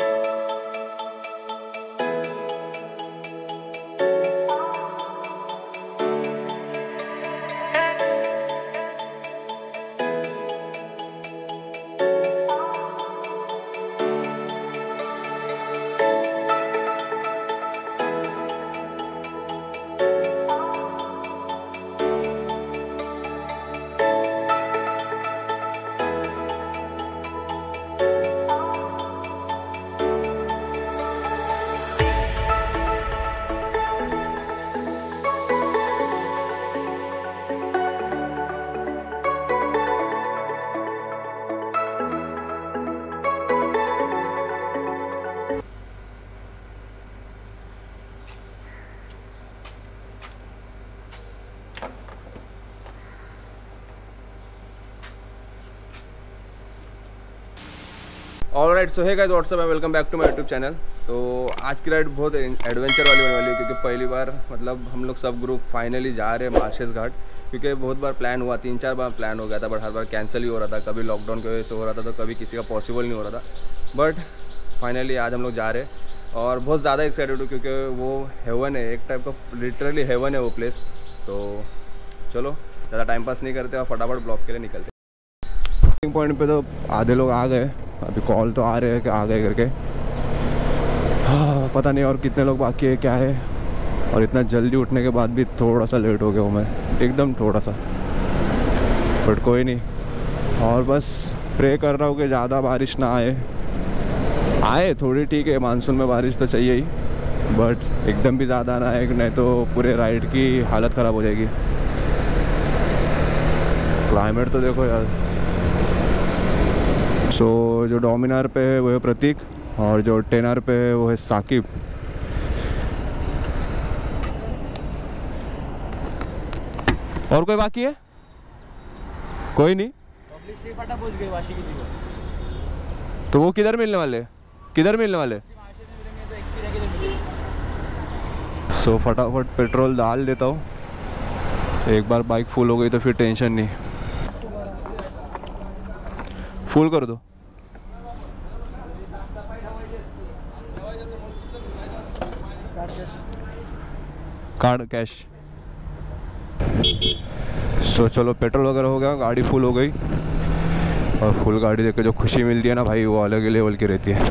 Bye. All right so है guys what's up and welcome back to my YouTube channel तो आज की ride बहुत एडवेंचर वाली होने वाली है क्योंकि पहली बार मतलब हम लोग सब ग्रुप फाइनली जा रहे हैं मार्शेस घाट, क्योंकि बहुत बार प्लान हुआ, तीन चार बार प्लान हो गया था बट हर बार कैंसिल ही हो रहा था, कभी लॉकडाउन की वजह से हो रहा था तो कभी किसी का पॉसिबल नहीं हो रहा था। बट फाइनली आज हम लोग जा रहे हैं और बहुत ज़्यादा एक्साइटेड हूँ, क्योंकि वो हेवन है, एक टाइप का लिटरली हेवन है वो प्लेस तो चलो, ज़्यादा टाइम पास नहीं करते और फटाफट ब्लॉक के लिए निकलते पॉइंट पे तो आधे लोग आ गए। अभी कॉल तो आ रहे हैं कि आ गए करके। हाँ, पता नहीं और कितने लोग बाकी है क्या है। और इतना जल्दी उठने के बाद भी थोड़ा सा लेट हो गया हूँ मैं। एकदम थोड़ा सा बट कोई नहीं। और बस प्रे कर रहा हूँ कि ज़्यादा बारिश ना आए। आए थोड़ी ठीक है मानसून में बारिश तो चाहिए ही। बट एकदम भी ज़्यादा ना आए नहीं तो पूरे राइड की हालत ख़राब हो जाएगी। क्लाइमेट तो देखो यार। सो so, जो डोमिनार पे है वो है प्रतीक और जो टेनर पे है वो है साकिब। और कोई बाकी है? कोई नहीं। तो वो किधर मिलने वाले किधर मिलने वाले सो so, फटाफट पेट्रोल डाल देता हूँ। एक बार बाइक फुल हो गई तो फिर टेंशन नहीं। फुल कर दो। Card cash. सो so, चलो पेट्रोल वगैरह हो गया गाड़ी फुल हो गई। और फुल गाड़ी देख के जो खुशी मिलती है ना भाई वो अलग ही लेवल की रहती है।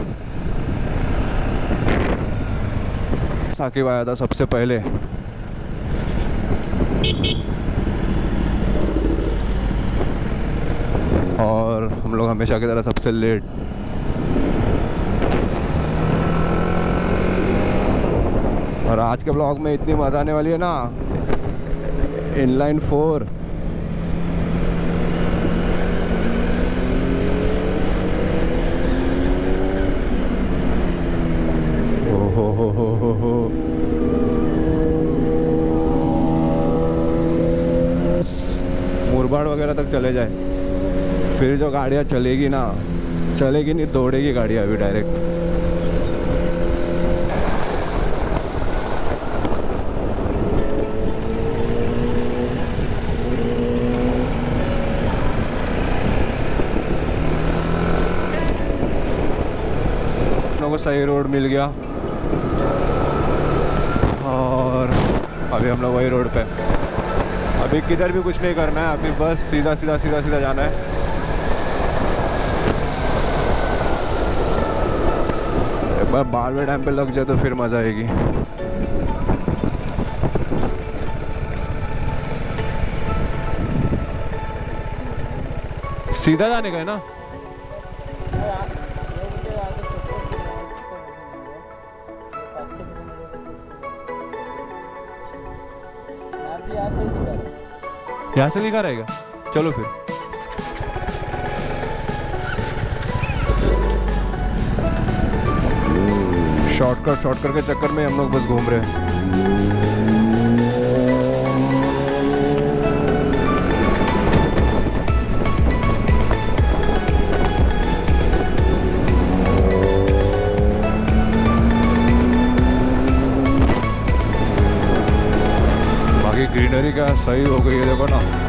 साकिब आया था सबसे पहले। और हम लोग हमेशा की तरह सबसे लेट और आज के ब्लॉग में इतनी मज़ा आने वाली है ना। इनलाइन फोर मुरबाड़ वगैरह तक चले जाए। फिर जो गाड़ियाँ चलेगी ना, चलेगी नहीं, दौड़ेगी गाड़ियाँ अभी डायरेक्ट को सही रोड मिल गया। और अभी हम लोग वही रोड पे। अभी किधर भी कुछ नहीं करना है, अभी बस सीधा सीधा सीधा सीधा जाना है। एक बार बारहवें टाइम पे लग जाए तो फिर मज़ा आएगी। सीधा जाने का है ना? यहाँ से दिखा रहेगा चलो फिर। शॉर्टकट शॉर्टकट के चक्कर में हम लोग बस घूम रहे हैं। ग्रीनरी का सही हो गई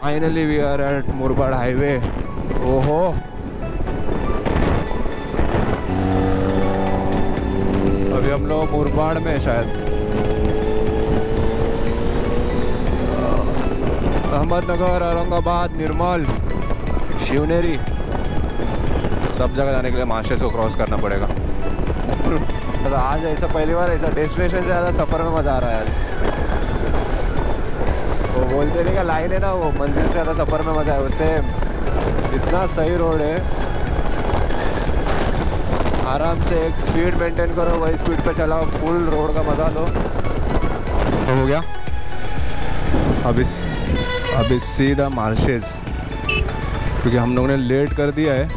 finally we are at Murbad highway ओहो अभी हम लोग मुरबाड में शायद। अहमदनगर, औरंगाबाद, निर्मल, शिवनेरी, सब जगह जाने के लिए मार्शेस को क्रॉस करना पड़ेगा। तो आज ऐसा पहली बार ऐसा डेस्टिनेशन से ज़्यादा सफ़र में मज़ा आ रहा है आज। वो बोलते नहीं का लाइन है ना वो, मंजिल से ज़्यादा सफ़र में मज़ा है उससे इतना सही रोड है। आराम से एक स्पीड मेंटेन करो, वही स्पीड पे चलाओ फुल रोड का मज़ा लो। हो गया। अभी अभी सीधा मार्शेज, क्योंकि हम लोगों ने लेट कर दिया है।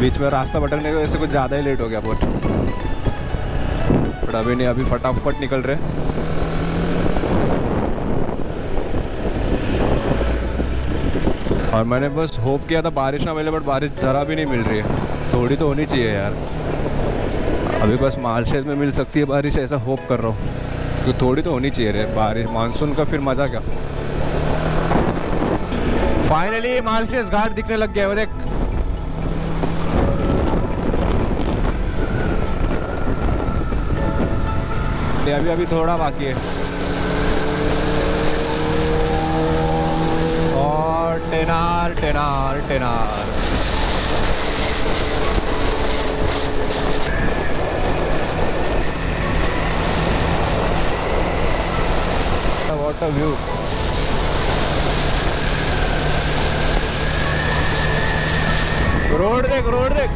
बीच में रास्ता भटकने की वजह से कुछ ज़्यादा ही लेट हो गया बहुत। बट अभी नहीं, अभी फटाफट निकल रहे और मैंने बस होप किया था बारिश ना मिले, बट बारिश ज़रा भी नहीं मिल रही है। थोड़ी तो होनी चाहिए यार। अभी बस मार्शेज में मिल सकती है बारिश, ऐसा होप कर रहा हूँ। तो थोड़ी तो होनी चाहिए रे, बारिश, मानसून का फिर मज़ा क्या? फाइनली मार्शेज घाट दिखने लग गया और एक अभी अभी थोड़ा बाकी है। और टेनार टेनार टेनार। What a रोड देख रोड देख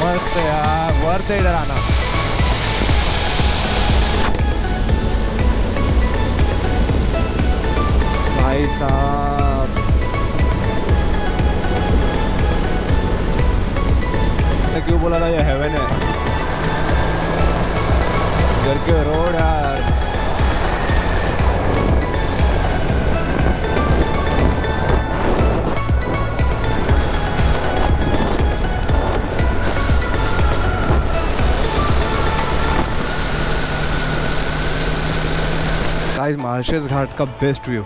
मस्त यार वर्थ है इधर आना गाइस मार्शेस घाट का बेस्ट व्यू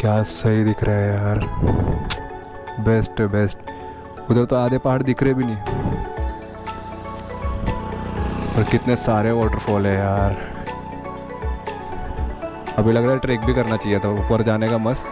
क्या सही दिख रहा है यार? बेस्ट बेस्ट उधर तो आधे पहाड़ दिख रहे भी नहीं। और कितने सारे वाटरफॉल है यार। अभी लग रहा है ट्रेक भी करना चाहिए था। ऊपर जाने का मस्त।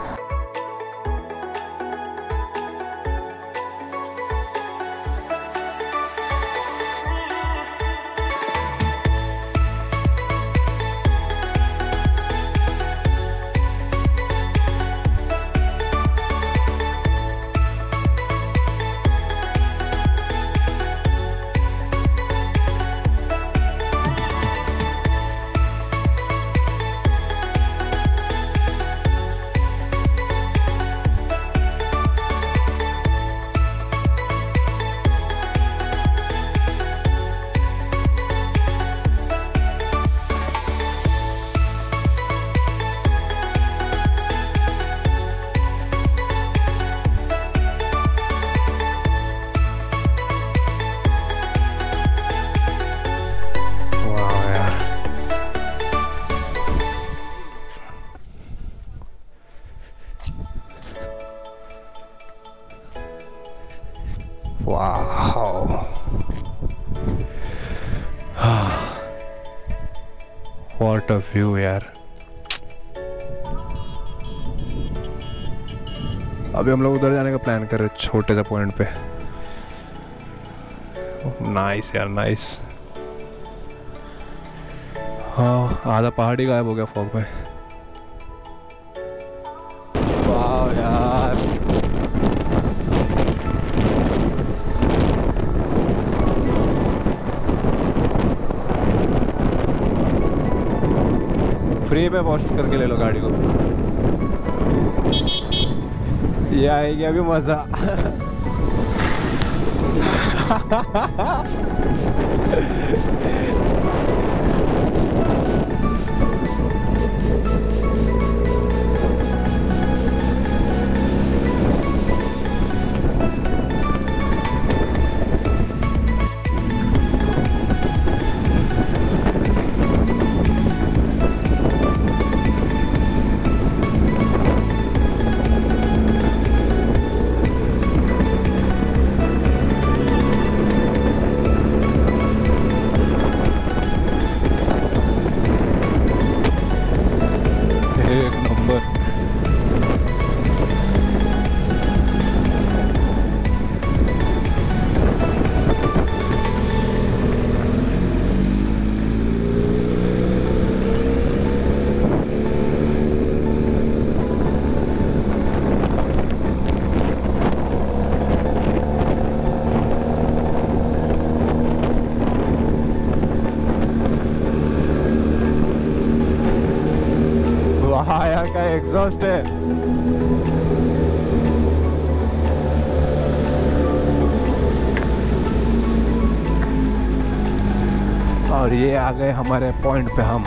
वाह व्हाट अ व्यू यार अभी हम लोग उधर जाने का प्लान कर रहे हैं, छोटे से पॉइंट पे। नाइस यार नाइस हाँ आधा पहाड़ी गायब हो गया फॉग में। फ्री में वॉश करके ले लो गाड़ी को। ये आएगी अभी मज़ा। एग्जॉस्ट है और ये आ गए हमारे पॉइंट पे हम।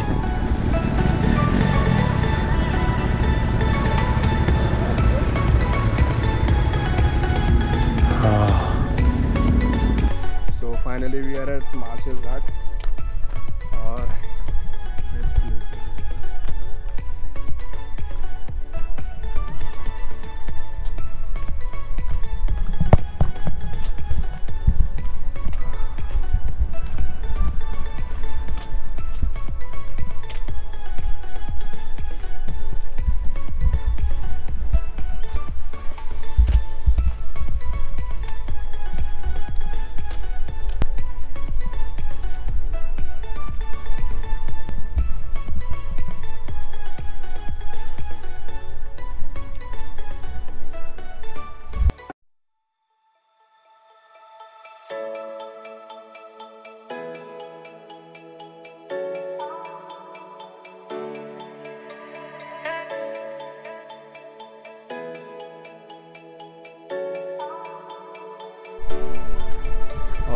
So finally we are at Malshej Ghat और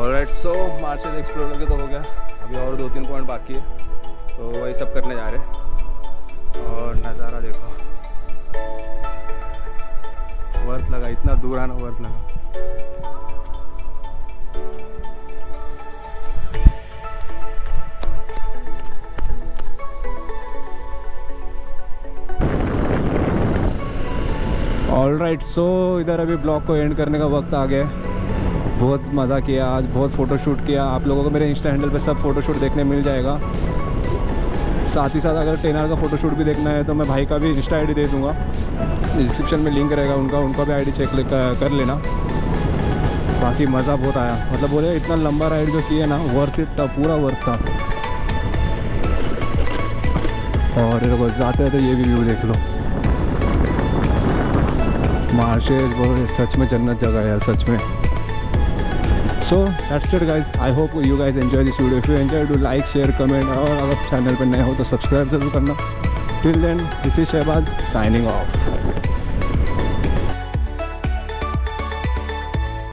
और राइट सो मार्शेज एक्सप्लोर करके तो हो गया। अभी और दो तीन पॉइंट बाकी है तो वही सब करने जा रहे हैं। और नज़ारा देखो। वर्थ लगा, इतना दूर आना वर्थ लगा। ऑल राइट सो इधर अभी ब्लॉग को एंड करने का वक्त आ गया है। बहुत मज़ा किया, आज बहुत फ़ोटो शूट किया। आप लोगों को मेरे इंस्टा हैंडल पे सब फ़ोटो शूट देखने मिल जाएगा। साथ ही साथ अगर टेनर का फ़ोटो शूट भी देखना है तो मैं भाई का भी इंस्टा आईडी दे दूँगा। डिस्क्रिप्शन में लिंक रहेगा उनका उनका भी आईडी चेक कर लेना। बाकी मज़ा बहुत आया। मतलब बोले, इतना लंबा राइड जो किया ना वर्थ इट था, पूरा वर्थ था। और जाते हैं तो ये भी व्यू देख लो। मार्शेज बहुत सच में जन्नत जगह है यार, सच में। So that's it guys I hope you guys enjoy this video if you enjoy do like share comment और अगर चैनल पर नए हो तो सब्सक्राइब ज़रूर करना। Till then this is Shahbaz signing off